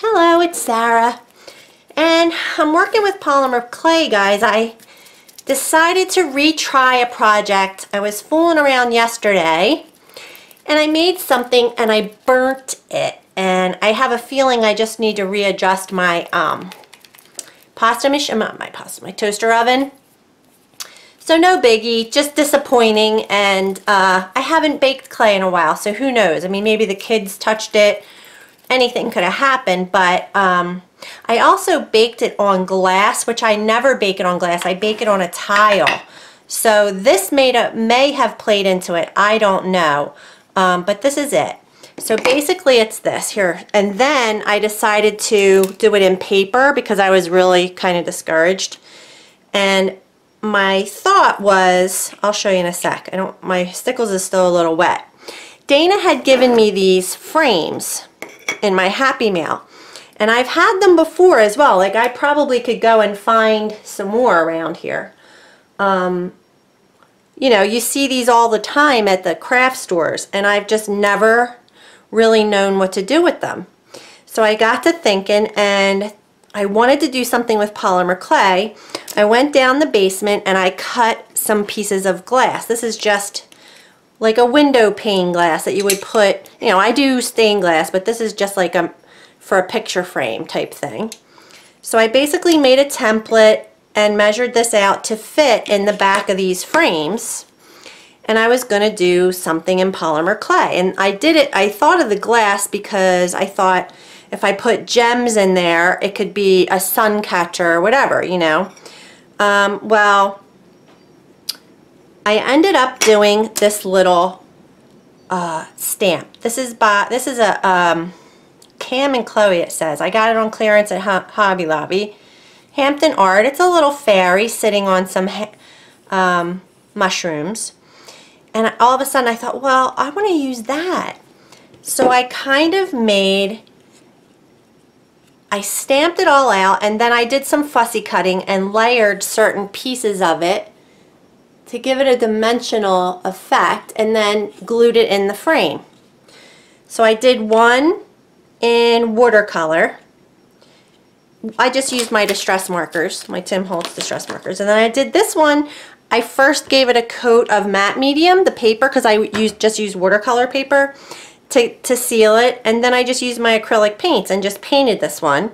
Hello, it's Sarah. And I'm working with polymer clay, guys. I decided to retry a project. I was fooling around yesterday and I made something and I burnt it. And I have a feeling I just need to readjust my um, pasta machine, not my pasta, my toaster oven. So no biggie, just disappointing. And uh, I haven't baked clay in a while, so who knows? I mean, maybe the kids touched it anything could have happened, but um, I also baked it on glass, which I never bake it on glass. I bake it on a tile. So this made may have played into it. I don't know. Um, but this is it. So basically it's this here. And then I decided to do it in paper because I was really kind of discouraged. And my thought was, I'll show you in a sec. I don't, my stickles is still a little wet. Dana had given me these frames in my Happy Mail. And I've had them before as well. Like I probably could go and find some more around here. Um, you know, you see these all the time at the craft stores and I've just never really known what to do with them. So I got to thinking and I wanted to do something with polymer clay. I went down the basement and I cut some pieces of glass. This is just like a window pane glass that you would put, you know, I do stained glass, but this is just like a, for a picture frame type thing. So I basically made a template and measured this out to fit in the back of these frames. And I was going to do something in polymer clay. And I did it, I thought of the glass because I thought if I put gems in there, it could be a sun catcher or whatever, you know. Um, well, I ended up doing this little uh, stamp. This is by this is a um, Cam and Chloe it says. I got it on clearance at Hobby Lobby. Hampton Art. It's a little fairy sitting on some um, mushrooms. And all of a sudden I thought, well, I want to use that. So I kind of made, I stamped it all out and then I did some fussy cutting and layered certain pieces of it to give it a dimensional effect and then glued it in the frame. So I did one in watercolor. I just used my distress markers, my Tim Holtz distress markers. And then I did this one, I first gave it a coat of matte medium, the paper, because I used, just used watercolor paper to, to seal it. And then I just used my acrylic paints and just painted this one.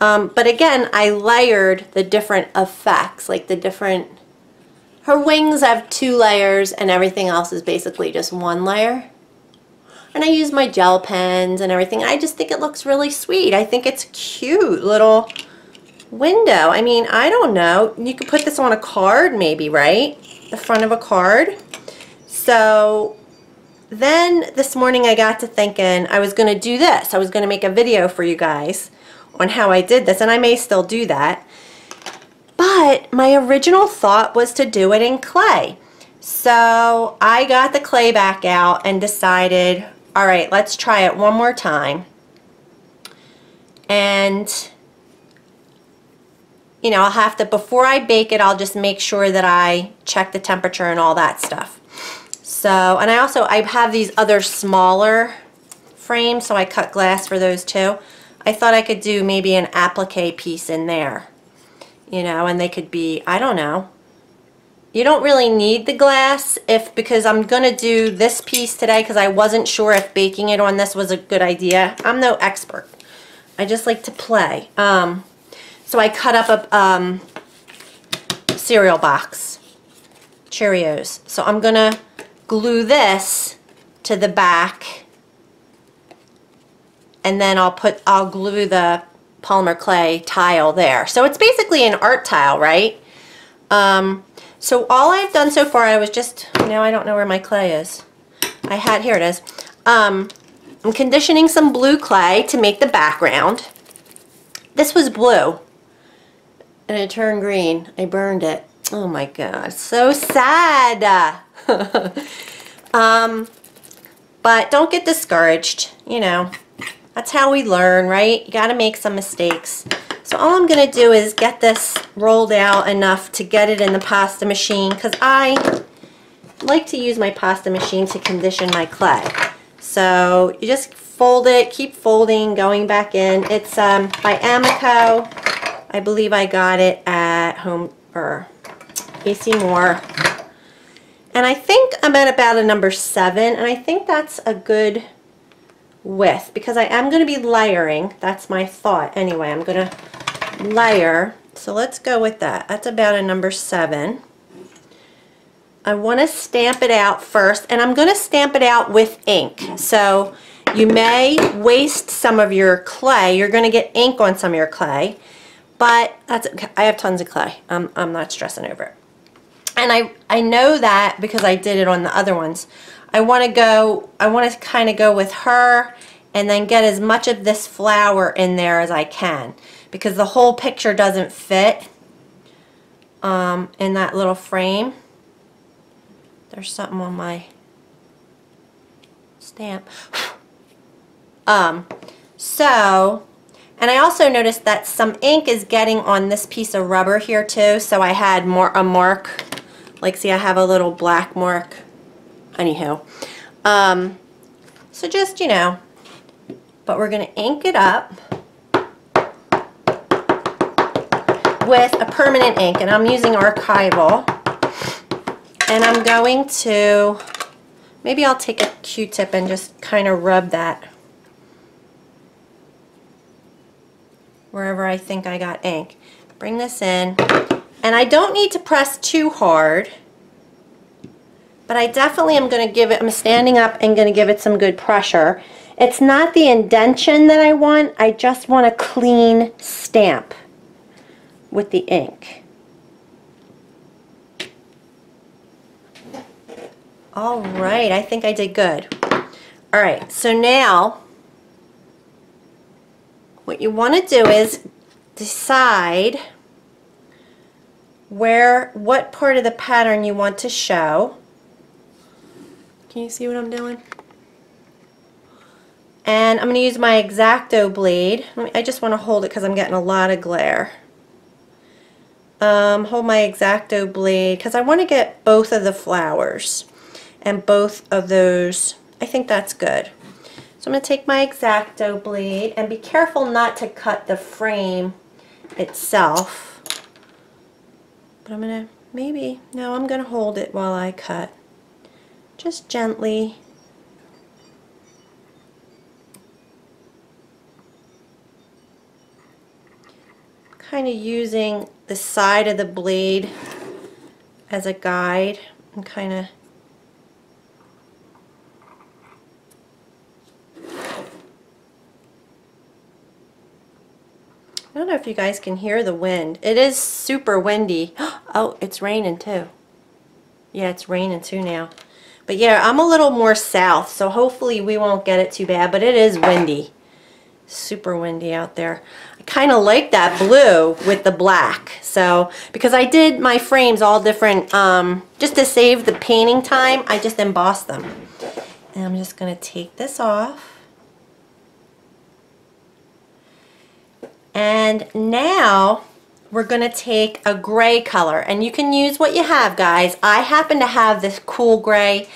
Um, but again, I layered the different effects, like the different her wings have two layers and everything else is basically just one layer. And I use my gel pens and everything. I just think it looks really sweet. I think it's cute little window. I mean, I don't know. You could put this on a card maybe, right? The front of a card. So then this morning I got to thinking I was going to do this. I was going to make a video for you guys on how I did this. And I may still do that. But my original thought was to do it in clay. So I got the clay back out and decided, all right, let's try it one more time. And, you know, I'll have to, before I bake it, I'll just make sure that I check the temperature and all that stuff. So, and I also, I have these other smaller frames, so I cut glass for those too. I thought I could do maybe an applique piece in there you know, and they could be, I don't know. You don't really need the glass if, because I'm going to do this piece today because I wasn't sure if baking it on this was a good idea. I'm no expert. I just like to play. Um, so I cut up a um, cereal box, Cheerios. So I'm going to glue this to the back and then I'll put, I'll glue the polymer clay tile there. So it's basically an art tile, right? Um, so all I've done so far, I was just, now I don't know where my clay is. I had, here it is. Um, I'm conditioning some blue clay to make the background. This was blue and it turned green. I burned it. Oh my god, so sad. um, but don't get discouraged, you know. That's how we learn, right? You got to make some mistakes. So all I'm going to do is get this rolled out enough to get it in the pasta machine because I like to use my pasta machine to condition my clay. So you just fold it, keep folding, going back in. It's um, by Amaco. I believe I got it at Home or AC Moore. And I think I'm at about a number seven, and I think that's a good width because I am going to be layering. That's my thought. Anyway, I'm going to layer. So let's go with that. That's about a number seven. I want to stamp it out first, and I'm going to stamp it out with ink. So you may waste some of your clay. You're going to get ink on some of your clay, but that's okay. I have tons of clay. I'm, I'm not stressing over it. And I, I know that because I did it on the other ones. I want to go, I want to kind of go with her and then get as much of this flower in there as I can because the whole picture doesn't fit um, in that little frame. There's something on my stamp. um, so, and I also noticed that some ink is getting on this piece of rubber here too, so I had more a mark like, see, I have a little black mark. Anyhow. Um, so just, you know, but we're going to ink it up with a permanent ink, and I'm using Archival. And I'm going to, maybe I'll take a Q-tip and just kind of rub that wherever I think I got ink. Bring this in, and I don't need to press too hard, but I definitely am going to give it, I'm standing up and going to give it some good pressure. It's not the indention that I want, I just want a clean stamp with the ink. All right, I think I did good. All right, so now what you want to do is decide where, what part of the pattern you want to show. Can you see what I'm doing? And I'm going to use my X-Acto blade. I just want to hold it because I'm getting a lot of glare. Um, hold my X-Acto blade because I want to get both of the flowers and both of those. I think that's good. So I'm going to take my X-Acto blade and be careful not to cut the frame itself. But I'm going to, maybe, no, I'm going to hold it while I cut. Just gently. Kind of using the side of the blade as a guide and kind of I don't know if you guys can hear the wind. It is super windy. Oh, it's raining too. Yeah, it's raining too now. But yeah, I'm a little more south, so hopefully we won't get it too bad, but it is windy. Super windy out there. I kind of like that blue with the black. So, because I did my frames all different, um, just to save the painting time, I just embossed them. And I'm just going to take this off. And now we're to take a gray color. And you can use what you have, guys. I happen to have this cool gray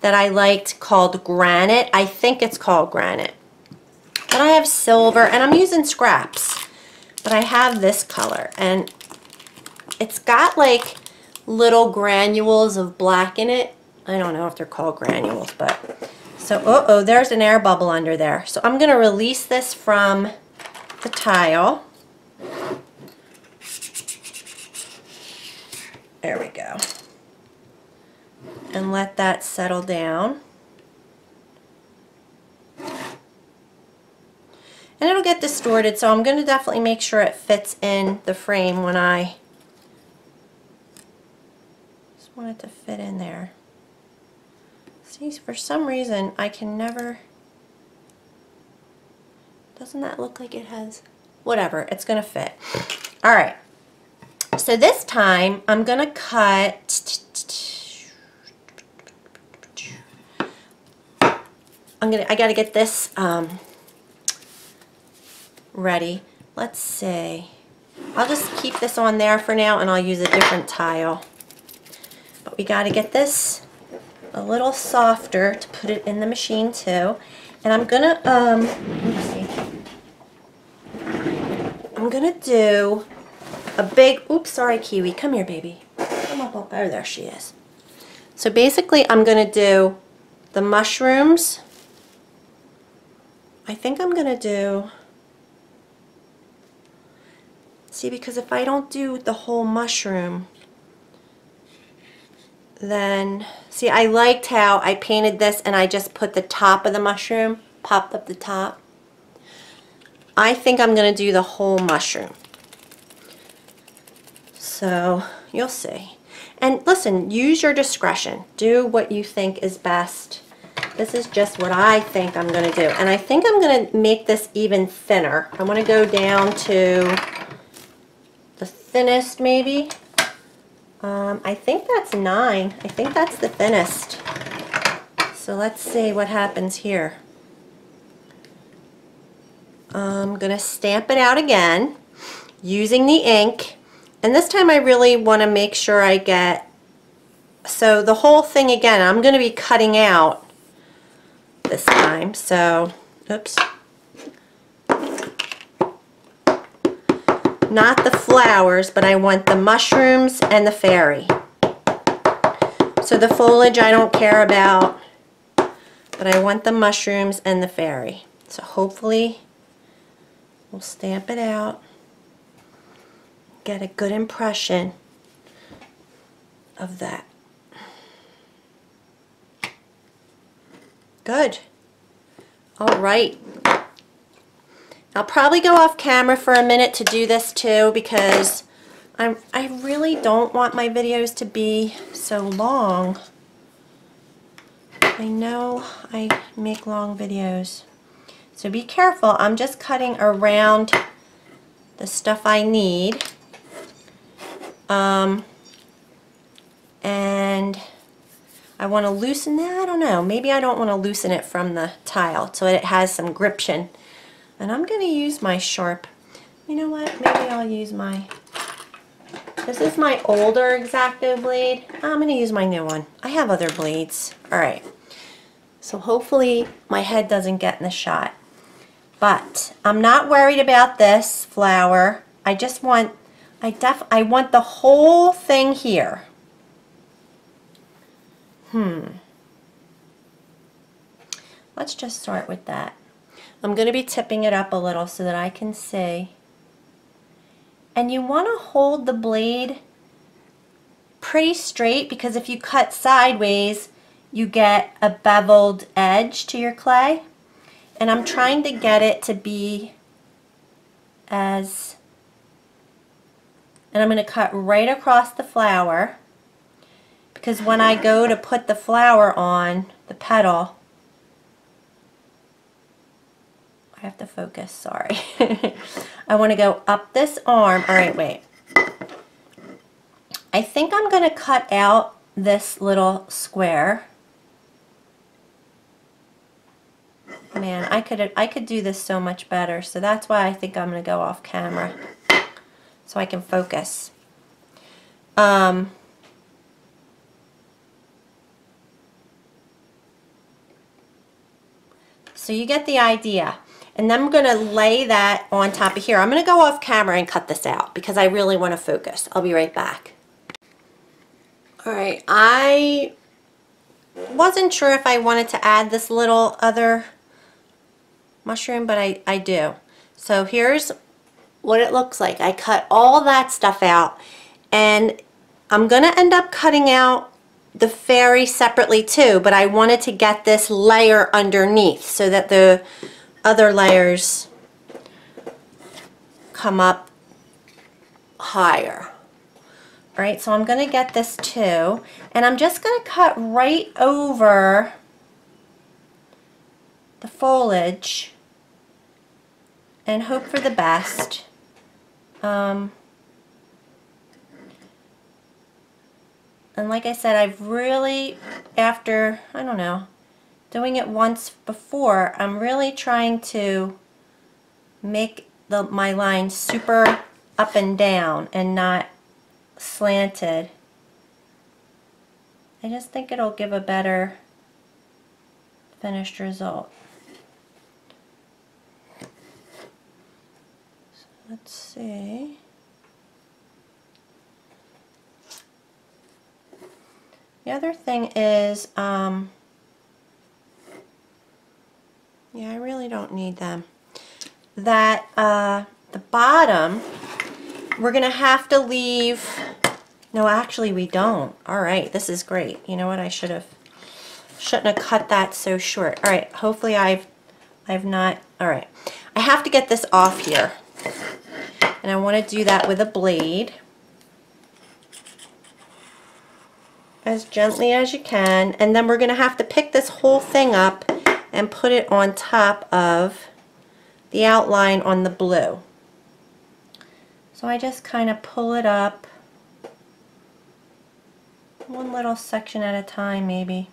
that I liked called Granite. I think it's called Granite. But I have silver, and I'm using scraps. But I have this color, and it's got like little granules of black in it. I don't know if they're called granules, but... So, uh-oh, there's an air bubble under there. So I'm going to release this from the tile. There we go. And let that settle down. And it'll get distorted, so I'm going to definitely make sure it fits in the frame when I just want it to fit in there. See, for some reason, I can never doesn't that look like it has? Whatever, it's going to fit. All right. So this time I'm going to cut I'm going to I got to get this um, ready. Let's see. I'll just keep this on there for now and I'll use a different tile. But we got to get this a little softer to put it in the machine too. And I'm gonna, um, I'm gonna do a big, oops, sorry Kiwi, come here baby. Come up, oh there she is. So basically I'm gonna do the mushrooms. I think I'm gonna do, see because if I don't do the whole mushroom, then, see I liked how I painted this and I just put the top of the mushroom, popped up the top. I think I'm going to do the whole mushroom. So you'll see. And listen, use your discretion. Do what you think is best. This is just what I think I'm going to do. And I think I'm going to make this even thinner. I want to go down to the thinnest maybe. Um, I think that's nine. I think that's the thinnest. So let's see what happens here. I'm going to stamp it out again using the ink. And this time I really want to make sure I get, so the whole thing again, I'm going to be cutting out this time. So, oops. Not the flowers, but I want the mushrooms and the fairy. So the foliage I don't care about, but I want the mushrooms and the fairy. So hopefully We'll stamp it out, get a good impression of that. Good. All right. I'll probably go off camera for a minute to do this too because I'm, I really don't want my videos to be so long. I know I make long videos. So be careful, I'm just cutting around the stuff I need. Um, and I want to loosen that, I don't know, maybe I don't want to loosen it from the tile so it has some gription. And I'm going to use my sharp, you know what, maybe I'll use my, this is my older X-Acto blade. I'm going to use my new one. I have other blades. Alright, so hopefully my head doesn't get in the shot. But I'm not worried about this flower. I just want, I def, I want the whole thing here. Hmm. Let's just start with that. I'm going to be tipping it up a little so that I can see. And you want to hold the blade pretty straight because if you cut sideways, you get a beveled edge to your clay and I'm trying to get it to be as and I'm going to cut right across the flower because when I go to put the flower on the petal I have to focus sorry. I want to go up this arm alright wait. I think I'm going to cut out this little square. Man, I could I could do this so much better. So that's why I think I'm going to go off camera so I can focus. Um, so you get the idea. And then I'm going to lay that on top of here. I'm going to go off camera and cut this out because I really want to focus. I'll be right back. Alright, I wasn't sure if I wanted to add this little other mushroom, but I, I do. So here's what it looks like. I cut all that stuff out and I'm going to end up cutting out the fairy separately too, but I wanted to get this layer underneath so that the other layers come up higher. All right, so I'm going to get this too, and I'm just going to cut right over the foliage and hope for the best. Um, and like I said, I've really, after, I don't know, doing it once before, I'm really trying to make the my line super up and down and not slanted. I just think it'll give a better finished result. Let's see. The other thing is, um, yeah, I really don't need them. That uh, the bottom, we're going to have to leave, no, actually we don't. All right, this is great. You know what, I should have, shouldn't have cut that so short. All right, hopefully I've, I've not, all right. I have to get this off here. And I want to do that with a blade. as gently as you can and then we're going to have to pick this whole thing up and put it on top of the outline on the blue. So I just kind of pull it up one little section at a time maybe.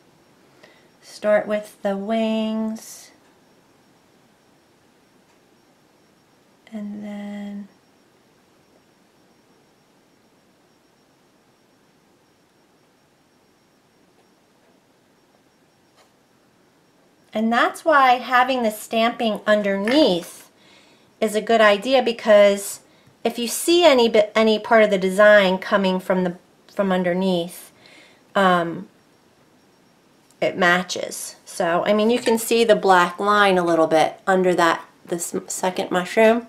Start with the wings and then And that's why having the stamping underneath is a good idea because if you see any bit, any part of the design coming from the from underneath, um, it matches. So, I mean, you can see the black line a little bit under that this second mushroom.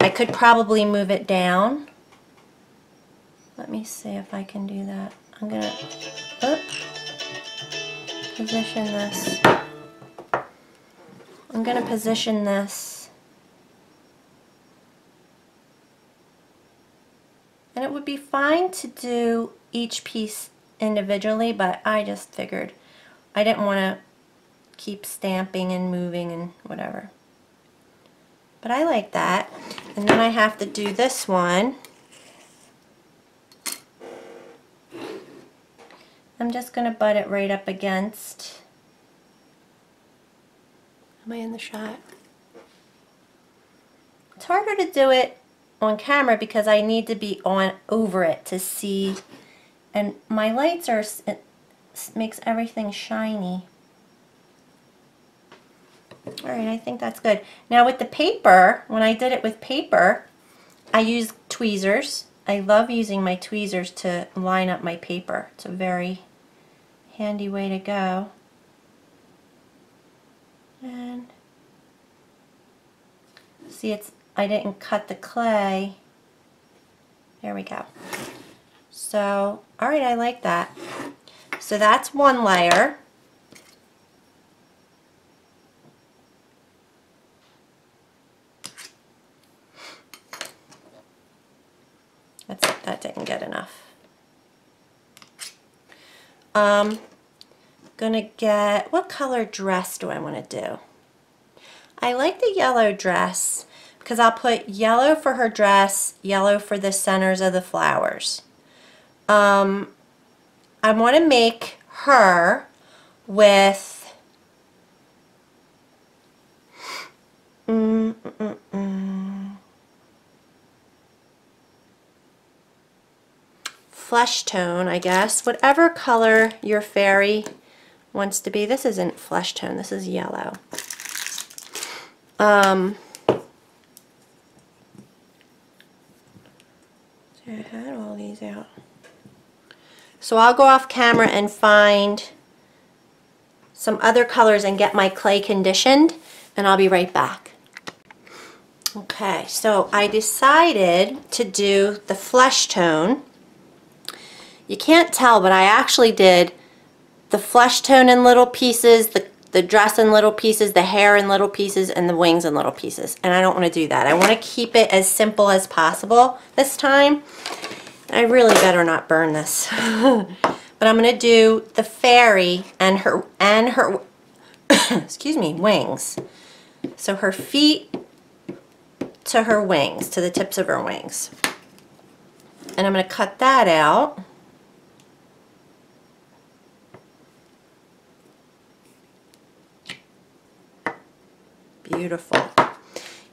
I could probably move it down. Let me see if I can do that. I'm gonna oh, position this. I'm going to position this and it would be fine to do each piece individually but I just figured I didn't want to keep stamping and moving and whatever but I like that. And then I have to do this one. I'm just going to butt it right up against. Am I in the shot? It's harder to do it on camera because I need to be on over it to see. And my lights are it makes everything shiny alright I think that's good. Now with the paper when I did it with paper I use tweezers. I love using my tweezers to line up my paper. It's a very handy way to go. And see it's I didn't cut the clay. There we go. So alright I like that. So that's one layer That's, that didn't get enough. Um, gonna get, what color dress do I want to do? I like the yellow dress because I'll put yellow for her dress, yellow for the centers of the flowers. Um, I want to make her with mm, mm, mm, flesh tone, I guess. Whatever color your fairy wants to be. This isn't flesh tone, this is yellow. Um, so I had all these out. So I'll go off camera and find some other colors and get my clay conditioned and I'll be right back. Okay, so I decided to do the flesh tone. You can't tell, but I actually did the flesh tone in little pieces, the, the dress in little pieces, the hair in little pieces, and the wings in little pieces. And I don't want to do that. I want to keep it as simple as possible this time. I really better not burn this. but I'm going to do the fairy and her, and her, excuse me, wings. So her feet to her wings, to the tips of her wings. And I'm going to cut that out. Beautiful.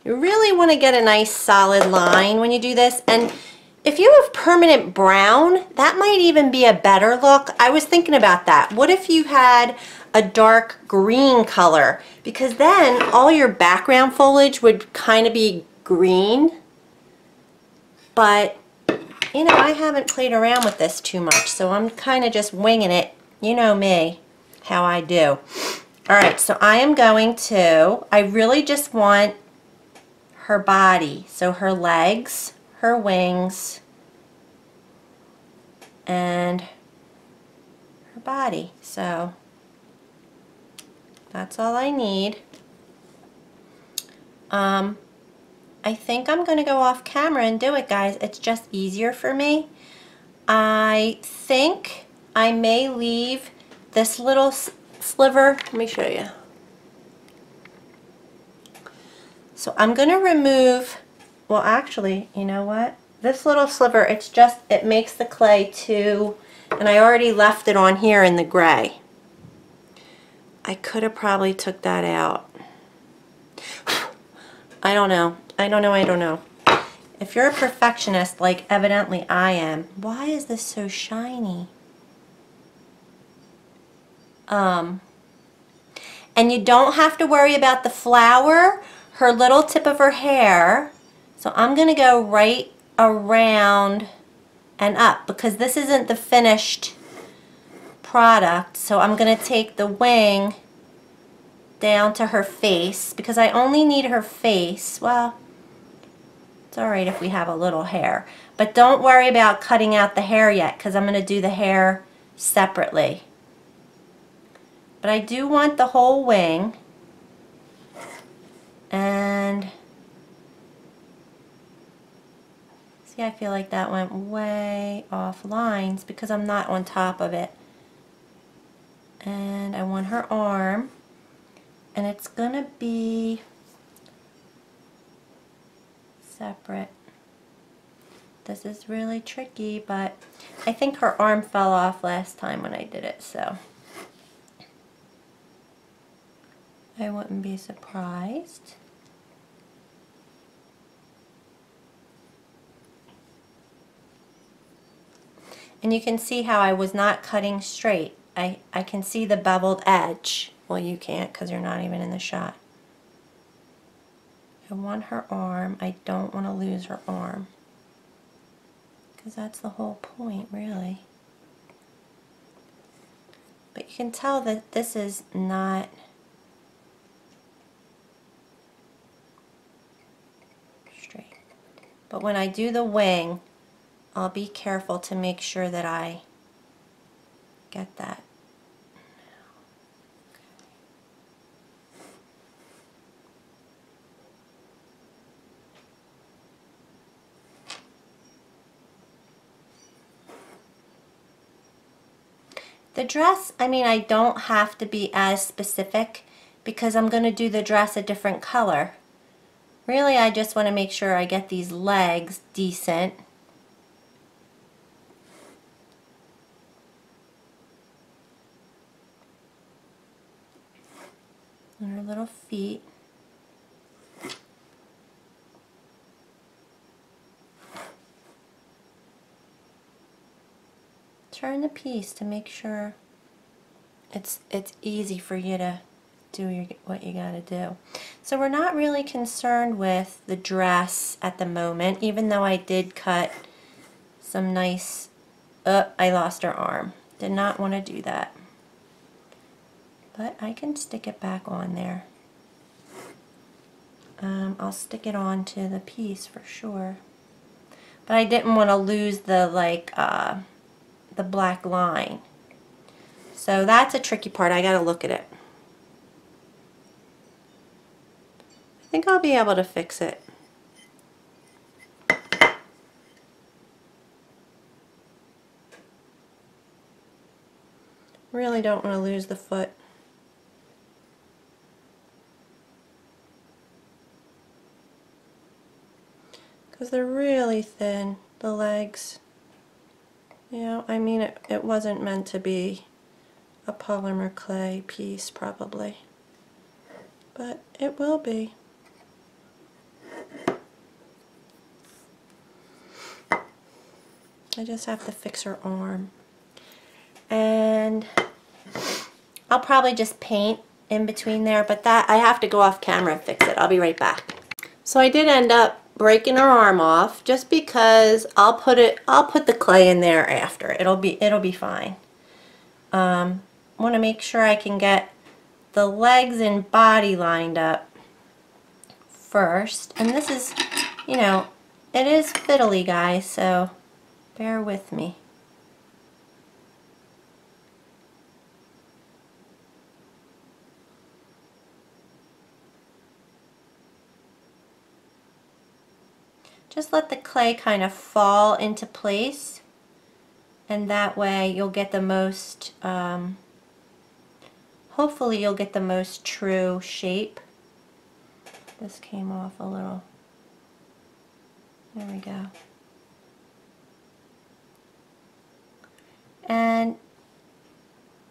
You really want to get a nice solid line when you do this and if you have permanent brown, that might even be a better look. I was thinking about that. What if you had a dark green color? Because then all your background foliage would kind of be green. But, you know, I haven't played around with this too much, so I'm kind of just winging it. You know me, how I do. All right, so I am going to, I really just want her body. So her legs, her wings, and her body. So that's all I need. Um, I think I'm going to go off camera and do it, guys. It's just easier for me. I think I may leave this little sliver. Let me show you. So I'm going to remove, well actually, you know what? This little sliver, it's just, it makes the clay too, and I already left it on here in the gray. I could have probably took that out. I don't know. I don't know, I don't know. If you're a perfectionist, like evidently I am, why is this so shiny? Um, and you don't have to worry about the flower her little tip of her hair. So I'm going to go right around and up because this isn't the finished product. So I'm going to take the wing down to her face because I only need her face. Well, it's alright if we have a little hair. But don't worry about cutting out the hair yet because I'm going to do the hair separately. But I do want the whole wing. And see I feel like that went way off lines because I'm not on top of it. And I want her arm. And it's gonna be separate. This is really tricky but I think her arm fell off last time when I did it so I wouldn't be surprised. And you can see how I was not cutting straight. I, I can see the beveled edge. Well, you can't because you're not even in the shot. I want her arm. I don't want to lose her arm. Because that's the whole point, really. But you can tell that this is not But when I do the wing, I'll be careful to make sure that I get that. The dress, I mean, I don't have to be as specific because I'm going to do the dress a different color. Really, I just want to make sure I get these legs decent. And her little feet. Turn the piece to make sure it's it's easy for you to do your, what you got to do. So we're not really concerned with the dress at the moment, even though I did cut some nice, uh, I lost her arm. Did not want to do that. But I can stick it back on there. Um, I'll stick it on to the piece for sure. But I didn't want to lose the like uh, the black line. So that's a tricky part. I got to look at it. Think I'll be able to fix it. Really don't want to lose the foot. Because they're really thin, the legs. You know, I mean it, it wasn't meant to be a polymer clay piece probably. But it will be. I just have to fix her arm. And I'll probably just paint in between there, but that I have to go off camera and fix it. I'll be right back. So I did end up breaking her arm off just because I'll put it I'll put the clay in there after. It'll be it'll be fine. Um want to make sure I can get the legs and body lined up first. And this is, you know, it is fiddly guys, so bear with me. just let the clay kind of fall into place and that way you'll get the most um, hopefully you'll get the most true shape. This came off a little. There we go and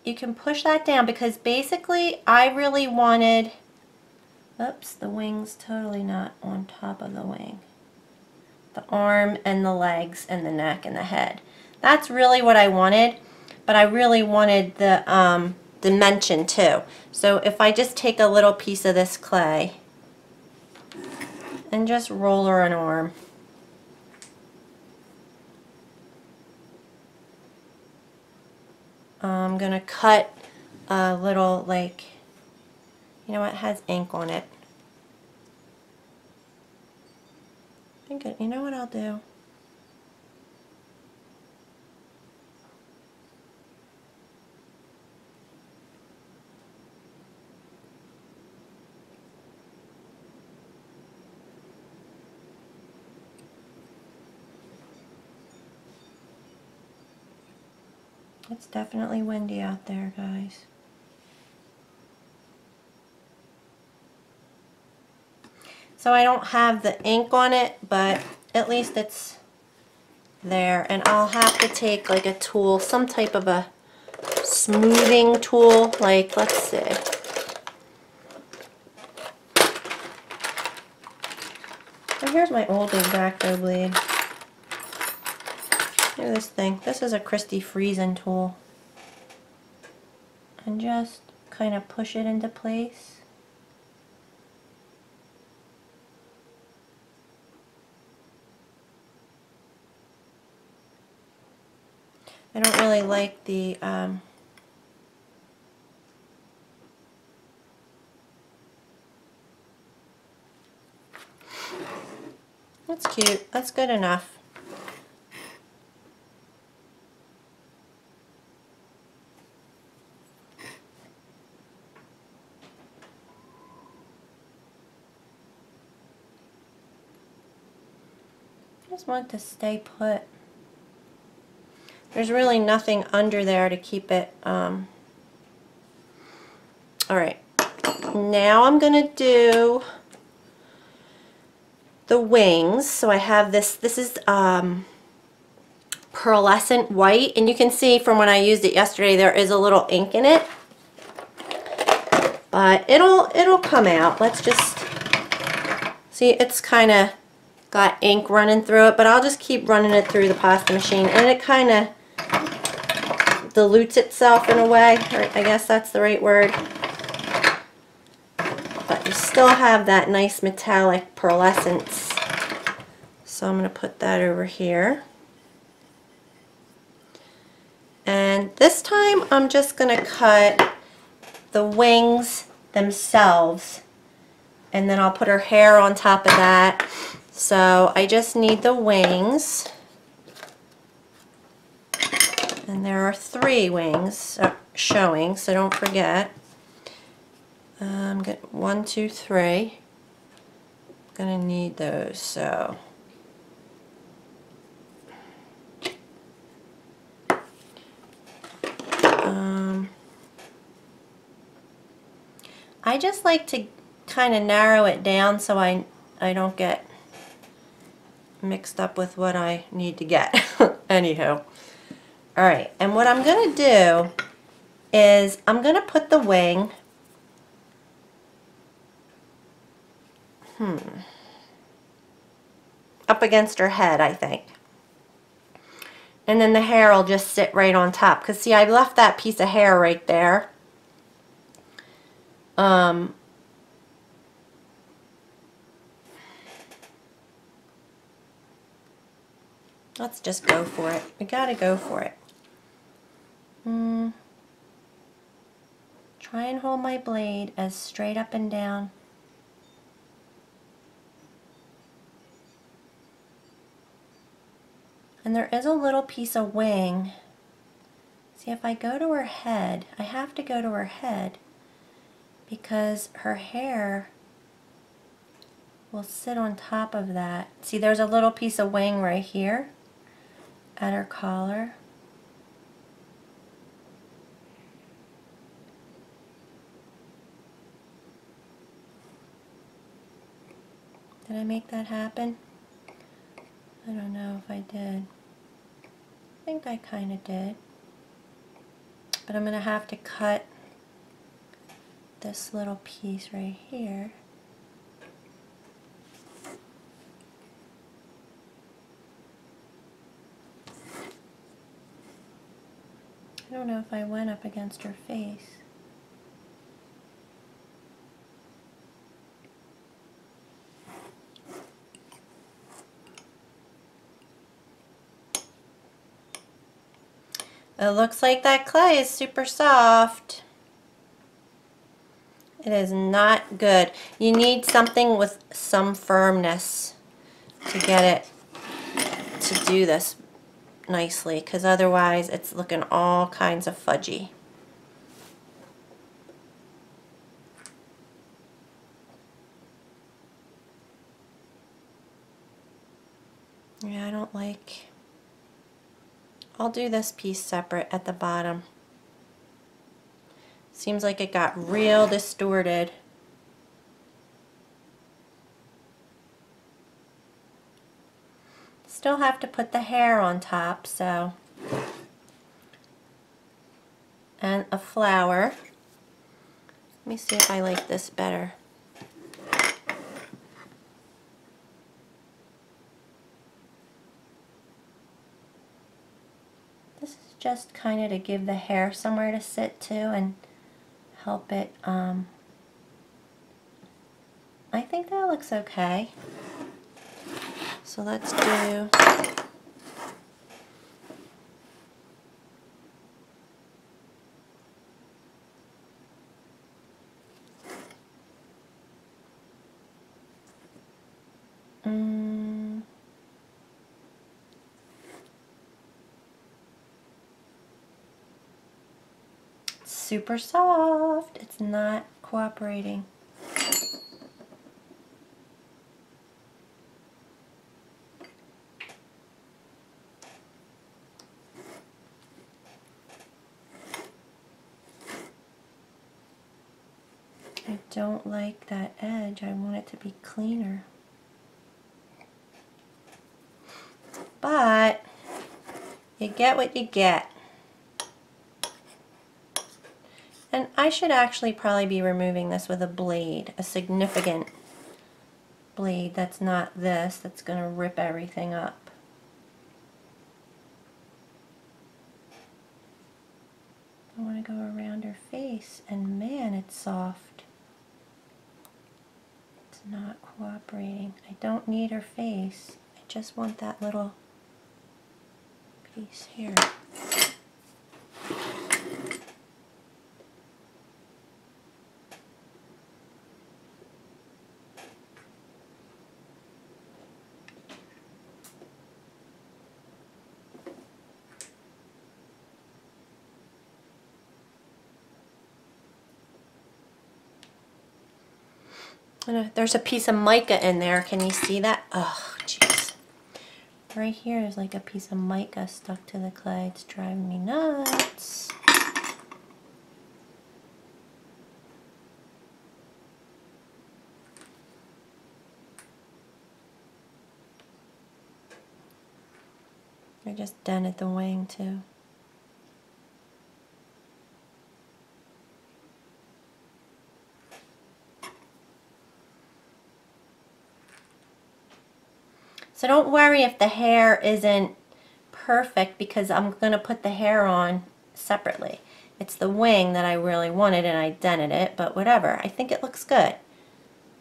you can push that down because basically I really wanted oops the wings totally not on top of the wing the arm and the legs and the neck and the head. That's really what I wanted, but I really wanted the um, dimension too. So if I just take a little piece of this clay and just roll her an arm. I'm going to cut a little like, you know what, has ink on it. I think, it, you know what I'll do? It's definitely windy out there, guys. So I don't have the ink on it, but at least it's there. And I'll have to take like a tool, some type of a smoothing tool. Like, let's see. Oh, here's my old X-Acto blade. At this thing. This is a Christi Friesen tool. And just kind of push it into place. I don't really like the um, That's cute. That's good enough. Want to stay put. There's really nothing under there to keep it. Um, all right. Now I'm going to do the wings. So I have this, this is um, pearlescent white. And you can see from when I used it yesterday, there is a little ink in it. But it'll, it'll come out. Let's just, see it's kind of got ink running through it. But I'll just keep running it through the pasta machine. And it kind of dilutes itself in a way. I guess that's the right word. But you still have that nice metallic pearlescence. So I'm going to put that over here. And this time I'm just going to cut the wings themselves and then I'll put her hair on top of that. So I just need the wings. And there are three wings uh, showing, so don't forget. Um, get one, two, three. I'm gonna need those, so. Um, I just like to kind of narrow it down so I, I don't get mixed up with what I need to get. Anywho. Alright, and what I'm going to do is I'm going to put the wing hmm, up against her head, I think. and then the hair will just sit right on top. Because see, I left that piece of hair right there. Um, let's just go for it. We gotta go for it. Mm. Try and hold my blade as straight up and down. And there is a little piece of wing. See, if I go to her head, I have to go to her head because her hair will sit on top of that. See, there's a little piece of wing right here at her collar. Did I make that happen? I don't know if I did. I think I kind of did. But I'm going to have to cut this little piece right here. I don't know if I went up against her face. It looks like that clay is super soft. It is not good. You need something with some firmness to get it to do this nicely because otherwise it's looking all kinds of fudgy. Yeah, I don't like I'll do this piece separate at the bottom. Seems like it got real distorted. Still have to put the hair on top, so. And a flower. Let me see if I like this better. This is just kind of to give the hair somewhere to sit to and help it um, I think that looks okay so let's do mm. super soft. It's not cooperating. I don't like that edge. I want it to be cleaner. But you get what you get. And I should actually probably be removing this with a blade, a significant blade that's not this, that's going to rip everything up. I want to go around her face, and man, it's soft. Not cooperating. I don't need her face. I just want that little piece here. There's a piece of mica in there. Can you see that? Oh, jeez. Right here is like a piece of mica stuck to the clay. It's driving me nuts. I just dented the wing too. So don't worry if the hair isn't perfect because I'm going to put the hair on separately. It's the wing that I really wanted and I dented it, but whatever. I think it looks good.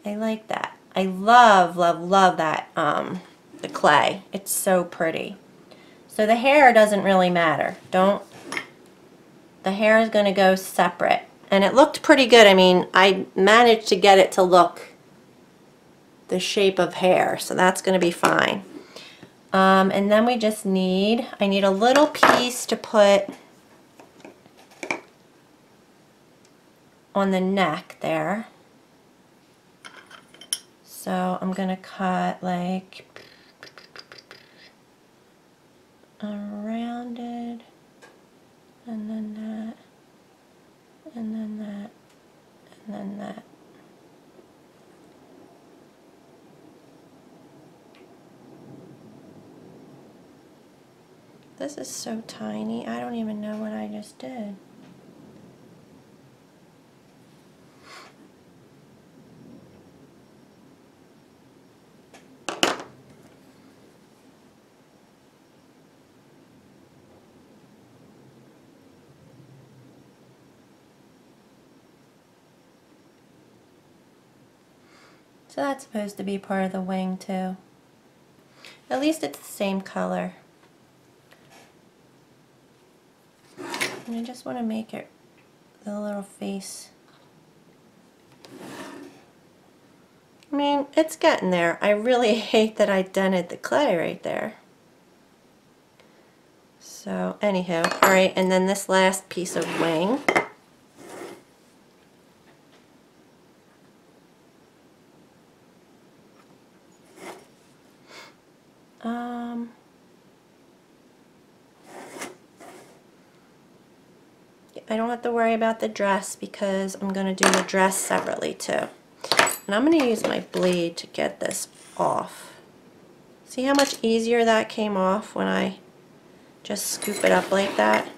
I like that. I love, love, love that, um, the clay. It's so pretty. So the hair doesn't really matter. Don't, the hair is going to go separate. And it looked pretty good. I mean, I managed to get it to look the shape of hair, so that's going to be fine. Um, and then we just need, I need a little piece to put on the neck there. So I'm going to cut like around it and then that and then that and then that. This is so tiny, I don't even know what I just did. So that's supposed to be part of the wing too. At least it's the same color. And I just want to make it the little face. I mean, it's getting there. I really hate that I dented the clay right there. So, anyhow, alright, and then this last piece of wing. Um, I don't have to about the dress because I'm going to do the dress separately too. And I'm going to use my blade to get this off. See how much easier that came off when I just scoop it up like that?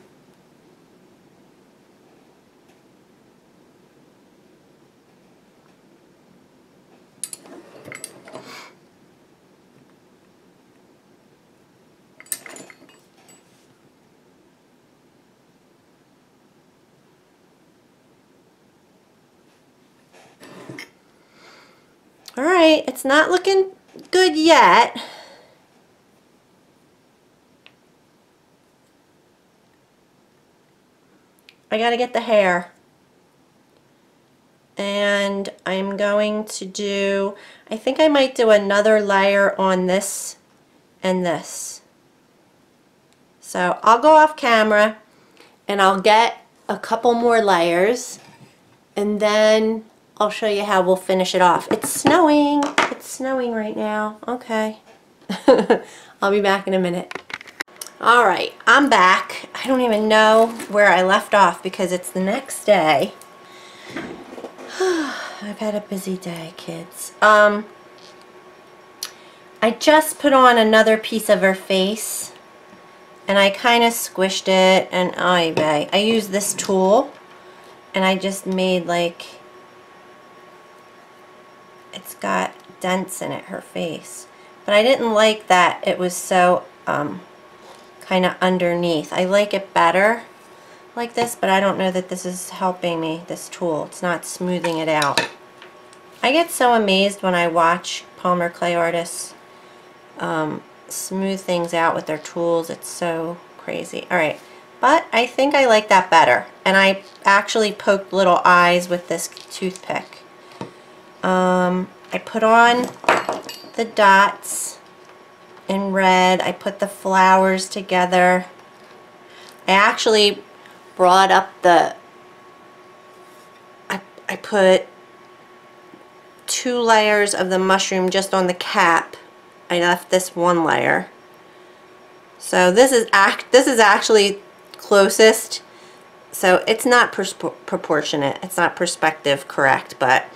Alright, it's not looking good yet. I gotta get the hair. And I'm going to do, I think I might do another layer on this and this. So I'll go off camera and I'll get a couple more layers and then I'll show you how we'll finish it off. It's snowing. It's snowing right now. Okay. I'll be back in a minute. Alright, I'm back. I don't even know where I left off because it's the next day. I've had a busy day, kids. Um, I just put on another piece of her face and I kind of squished it and I, I used this tool and I just made like it's got dents in it, her face. But I didn't like that it was so um, kind of underneath. I like it better like this, but I don't know that this is helping me, this tool. It's not smoothing it out. I get so amazed when I watch polymer clay artists um, smooth things out with their tools. It's so crazy. Alright, but I think I like that better. And I actually poked little eyes with this toothpick. Um, I put on the dots in red. I put the flowers together. I actually brought up the, I, I put two layers of the mushroom just on the cap. I left this one layer. So this is act this is actually closest. So it's not proportionate. It's not perspective correct, but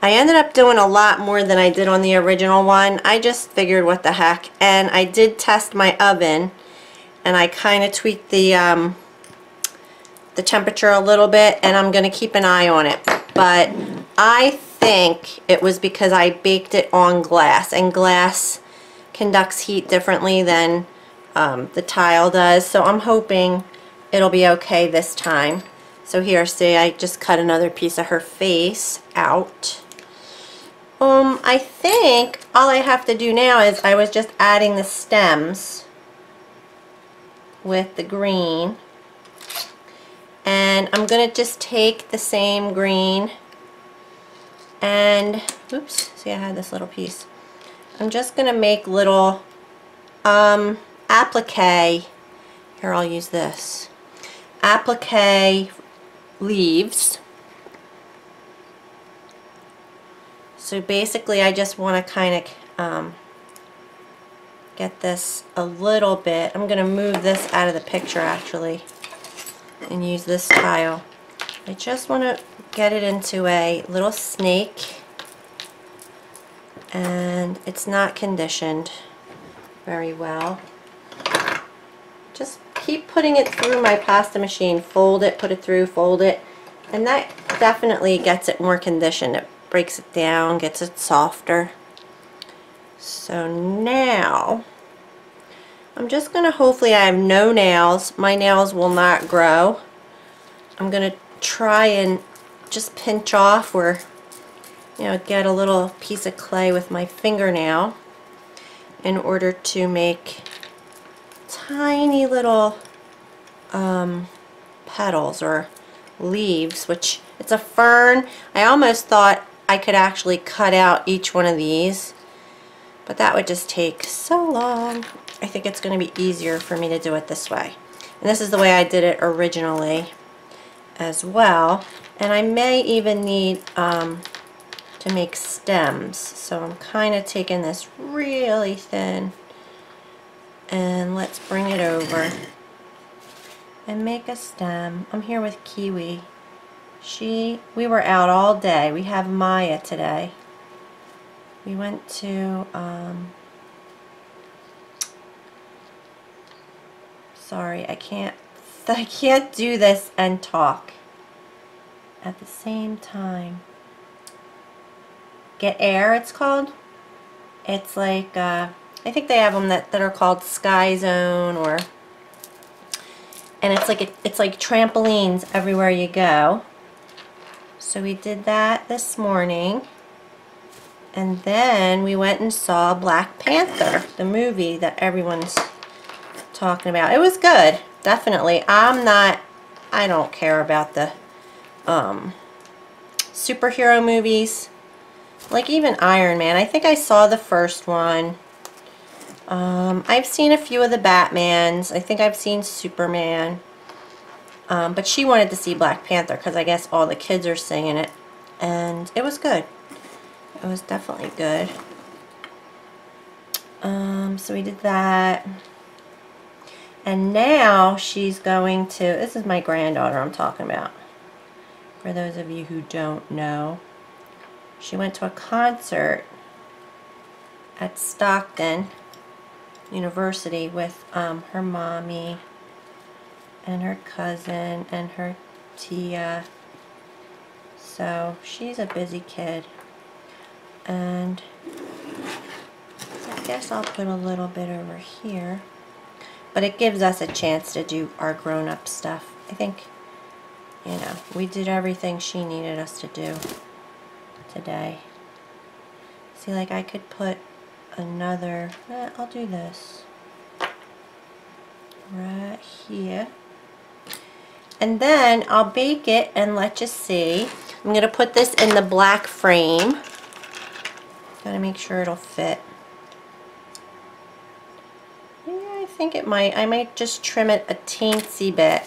I ended up doing a lot more than I did on the original one. I just figured what the heck. And I did test my oven and I kind of tweaked the, um, the temperature a little bit and I'm going to keep an eye on it. But I think it was because I baked it on glass and glass conducts heat differently than um, the tile does. So I'm hoping it'll be okay this time. So here, see, I just cut another piece of her face out. Um, I think all I have to do now is I was just adding the stems with the green. And I'm going to just take the same green and, oops, see I had this little piece. I'm just going to make little um, applique, here I'll use this, applique leaves. So basically I just want to kind of um, get this a little bit. I'm going to move this out of the picture actually and use this tile. I just want to get it into a little snake and it's not conditioned very well. Just keep putting it through my pasta machine. Fold it, put it through, fold it, and that definitely gets it more conditioned. It breaks it down, gets it softer. So now, I'm just going to, hopefully I have no nails. My nails will not grow. I'm going to try and just pinch off or, you know, get a little piece of clay with my fingernail in order to make tiny little um, petals or leaves, which it's a fern. I almost thought I could actually cut out each one of these but that would just take so long. I think it's going to be easier for me to do it this way. And this is the way I did it originally as well. And I may even need um, to make stems. So I'm kind of taking this really thin and let's bring it over and make a stem. I'm here with Kiwi. She, we were out all day. We have Maya today. We went to um, sorry I can't I can't do this and talk at the same time. Get air it's called? It's like uh, I think they have them that, that are called Sky Zone or and it's like a, it's like trampolines everywhere you go so we did that this morning and then we went and saw Black Panther, the movie that everyone's talking about. It was good, definitely. I'm not, I don't care about the um, superhero movies. Like even Iron Man. I think I saw the first one. Um, I've seen a few of the Batmans. I think I've seen Superman. Um, but she wanted to see Black Panther because I guess all the kids are singing it. And it was good. It was definitely good. Um, so we did that. And now she's going to, this is my granddaughter I'm talking about. For those of you who don't know. She went to a concert at Stockton University with um, her mommy and her cousin and her tia. So she's a busy kid. And I guess I'll put a little bit over here. But it gives us a chance to do our grown-up stuff. I think you know we did everything she needed us to do today. See like I could put another eh, I'll do this. Right here and then I'll bake it and let you see I'm going to put this in the black frame Gotta make sure it'll fit. Yeah, I think it might. I might just trim it a teensy bit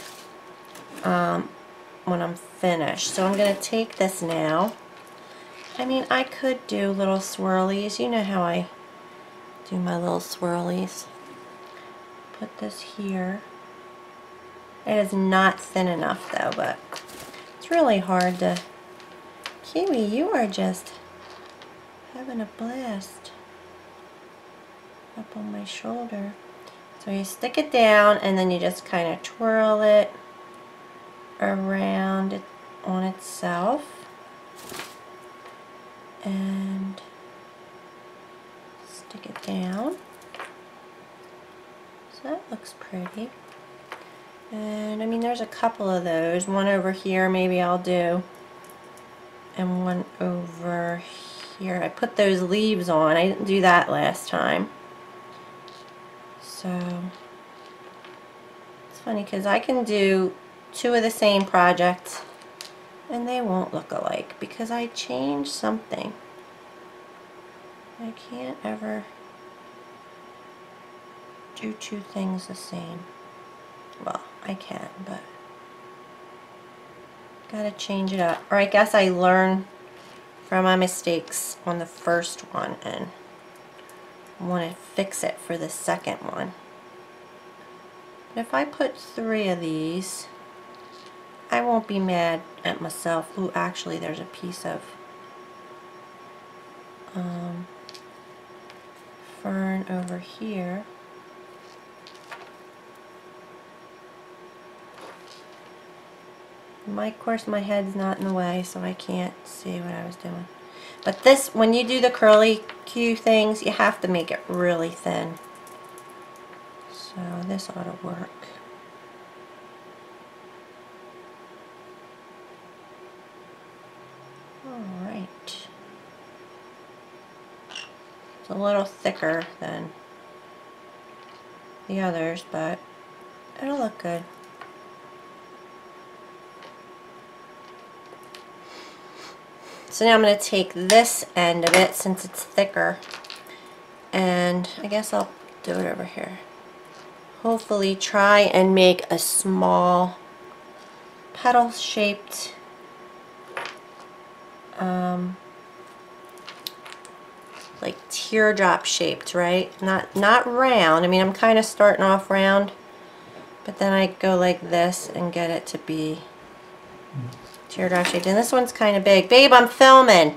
um, when I'm finished. So I'm going to take this now. I mean, I could do little swirlies. You know how I do my little swirlies. Put this here. It is not thin enough though, but it's really hard to... Kiwi, you are just having a blast up on my shoulder. So you stick it down and then you just kind of twirl it around it on itself and stick it down. So that looks pretty. And I mean, there's a couple of those. One over here, maybe I'll do. And one over here. I put those leaves on. I didn't do that last time. So, it's funny because I can do two of the same projects and they won't look alike because I changed something. I can't ever do two things the same. Well, I can, but gotta change it up. Or I guess I learn from my mistakes on the first one and want to fix it for the second one. But if I put three of these, I won't be mad at myself. Ooh, actually there's a piece of um, fern over here. My, of course, my head's not in the way, so I can't see what I was doing. But this, when you do the curly Q things, you have to make it really thin. So this ought to work. Alright. It's a little thicker than the others, but it'll look good. So now I'm going to take this end of it since it's thicker and I guess I'll do it over here. Hopefully try and make a small petal shaped um, like teardrop shaped, right? Not not round. I mean, I'm kind of starting off round, but then I go like this and get it to be teardrop shaped. And this one's kind of big. Babe, I'm filming.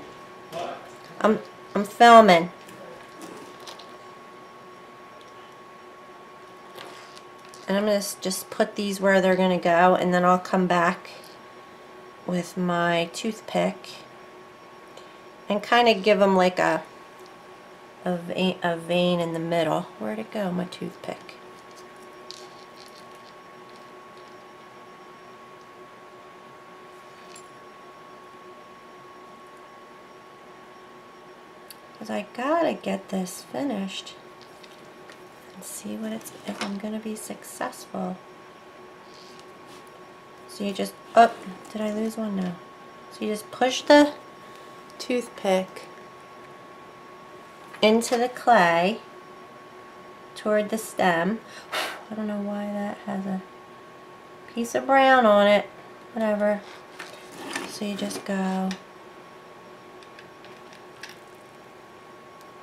I'm I'm filming. And I'm going to just put these where they're going to go and then I'll come back with my toothpick and kind of give them like a, a, vein, a vein in the middle. Where'd it go, my toothpick? Because I gotta get this finished and see what it's, if I'm gonna be successful. So you just, oh, did I lose one? No. So you just push the toothpick into the clay toward the stem. I don't know why that has a piece of brown on it. Whatever. So you just go.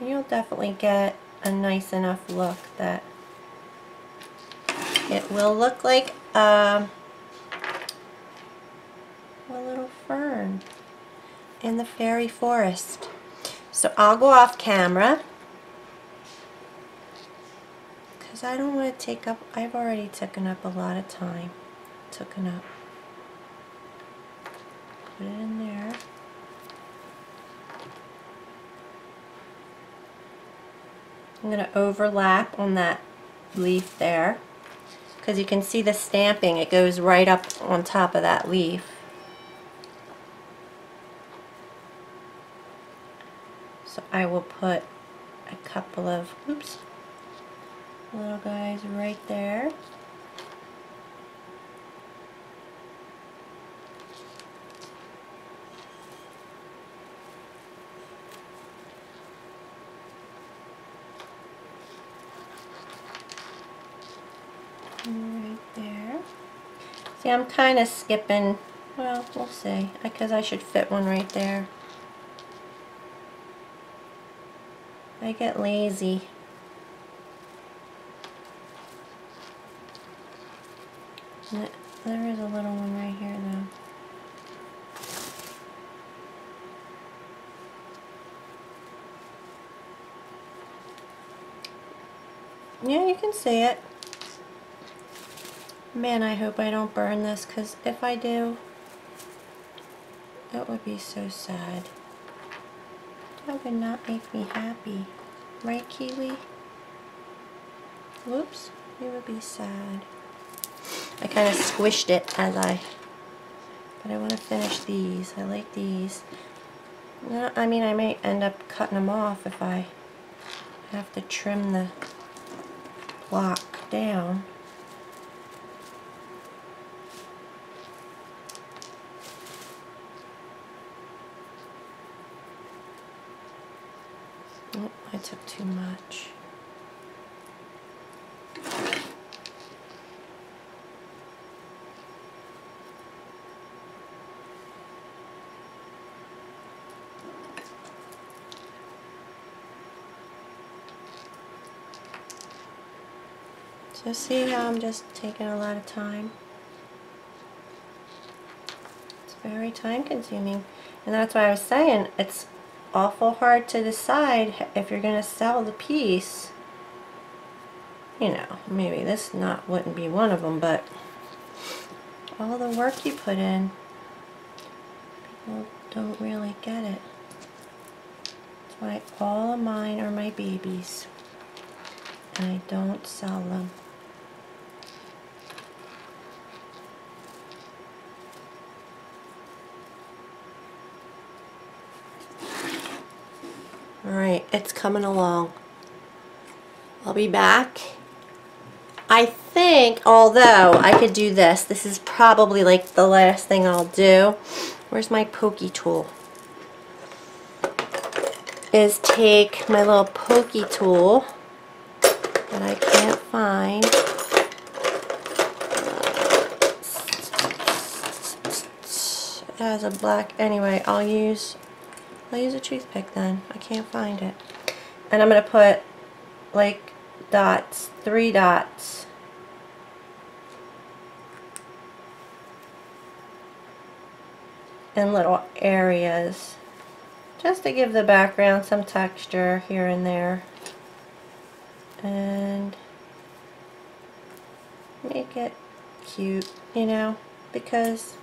You'll definitely get a nice enough look that it will look like um, a little fern in the fairy forest. So I'll go off camera because I don't want to take up, I've already taken up a lot of time. Taken up. Put it in there. I'm going to overlap on that leaf there because you can see the stamping, it goes right up on top of that leaf. So I will put a couple of, oops, little guys right there. Right there. See, I'm kind of skipping, well, we'll see, because I should fit one right there. I get lazy. There is a little one right here though. Yeah, you can see it. Man, I hope I don't burn this because if I do, that would be so sad. That would not make me happy. Right, Kiwi? Whoops. it would be sad. I kind of squished it as I, but I want to finish these. I like these. No, I mean, I may end up cutting them off if I have to trim the block down. Oh, I took too much. So see how I'm just taking a lot of time? It's very time consuming. And that's why I was saying it's awful hard to decide if you're going to sell the piece. You know, maybe this not wouldn't be one of them, but all the work you put in, people don't really get it. That's why all of mine are my babies. And I don't sell them. Alright, it's coming along. I'll be back. I think, although I could do this, this is probably like the last thing I'll do. Where's my pokey tool? Is take my little pokey tool that I can't find. It has a black, anyway, I'll use I'll use a toothpick then. I can't find it. And I'm going to put like dots, three dots. in little areas just to give the background some texture here and there and make it cute you know because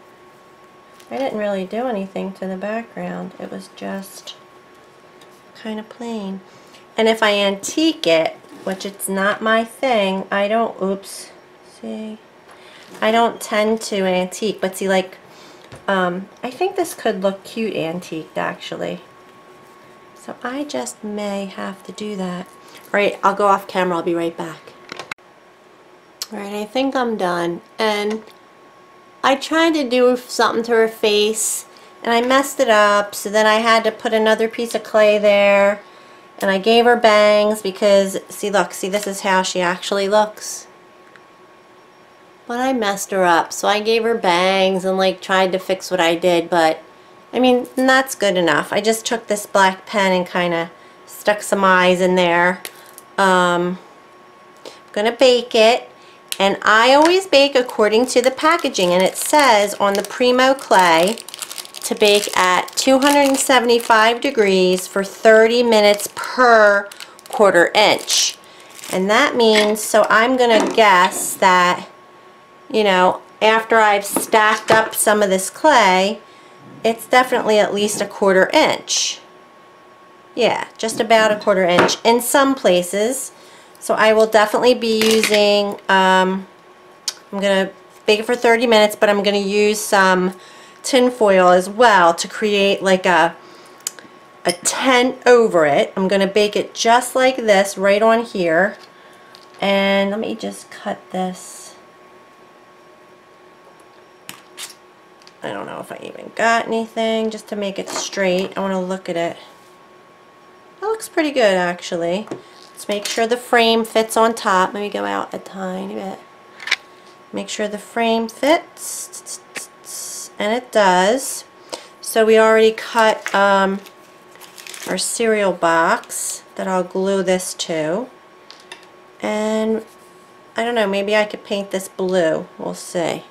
I didn't really do anything to the background. It was just kind of plain. And if I antique it, which it's not my thing, I don't, oops, see, I don't tend to antique, but see like, um, I think this could look cute antiqued actually. So I just may have to do that. Alright, I'll go off camera, I'll be right back. Alright, I think I'm done. And I tried to do something to her face and I messed it up so then I had to put another piece of clay there and I gave her bangs because see look see this is how she actually looks. But I messed her up so I gave her bangs and like tried to fix what I did but I mean that's good enough. I just took this black pen and kind of stuck some eyes in there. Um, I'm gonna bake it and I always bake according to the packaging and it says on the Premo clay to bake at 275 degrees for 30 minutes per quarter inch. And that means, so I'm going to guess that, you know, after I've stacked up some of this clay, it's definitely at least a quarter inch. Yeah, just about a quarter inch. In some places, so I will definitely be using, um, I'm going to bake it for 30 minutes, but I'm going to use some tin foil as well to create like a, a tent over it. I'm going to bake it just like this right on here. And let me just cut this. I don't know if I even got anything just to make it straight. I want to look at it. That looks pretty good actually. Let's make sure the frame fits on top. Let me go out a tiny bit. Make sure the frame fits. And it does. So we already cut um, our cereal box that I'll glue this to. And I don't know, maybe I could paint this blue. We'll see.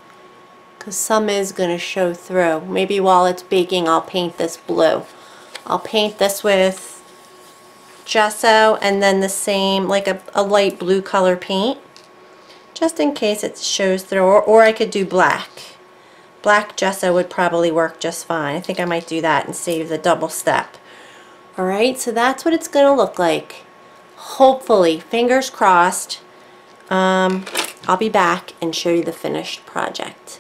Because some is going to show through. Maybe while it's baking I'll paint this blue. I'll paint this with gesso and then the same, like a, a light blue color paint, just in case it shows through, or, or I could do black. Black gesso would probably work just fine. I think I might do that and save the double step. Alright, so that's what it's going to look like. Hopefully, fingers crossed, um, I'll be back and show you the finished project.